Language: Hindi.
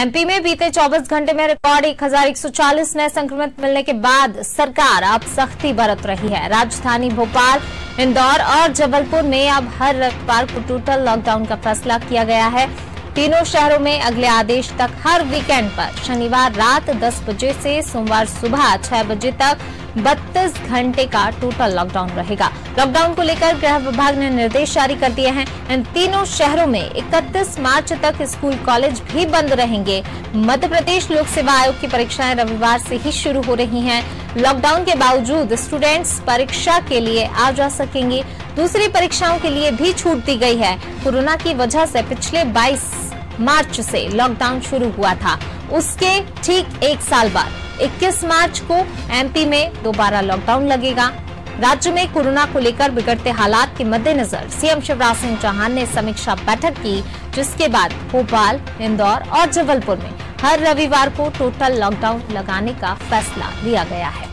एमपी में बीते 24 घंटे में रिकॉर्ड 1140 नए संक्रमित मिलने के बाद सरकार अब सख्ती बरत रही है। राजधानी भोपाल, इंदौर और जबलपुर में अब हर रविवार को टोटल लॉकडाउन का फैसला किया गया है। तीनों शहरों में अगले आदेश तक हर वीकेंड पर शनिवार रात 10 बजे से सोमवार सुबह 6 बजे तक 32 घंटे का टोटल लॉकडाउन रहेगा। लॉकडाउन को लेकर गृह विभाग ने निर्देश जारी कर दिए हैं। इन तीनों शहरों में 31 मार्च तक स्कूल, कॉलेज भी बंद रहेंगे। मध्य प्रदेश लोक सेवा आयोग की परीक्षाएँ रविवार से ही शुरू हो रही हैं। लॉकडाउन के बावजूद स्टूडेंट्स परीक्षा के लिए आ जा सकेंगे। दूसरी परीक्षाओं के लिए भी छूट दी गई है। कोरोना की वजह से पिछले 22 मार्च से लॉकडाउन शुरू हुआ था। उसके ठीक एक साल बाद 21 मार्च को एमपी में दोबारा लॉकडाउन लगेगा। राज्य में कोरोना को लेकर बिगड़ते हालात के मद्देनजर सीएम शिवराज सिंह चौहान ने समीक्षा बैठक की, जिसके बाद भोपाल, इंदौर और जबलपुर में हर रविवार को टोटल लॉकडाउन लगाने का फैसला लिया गया है।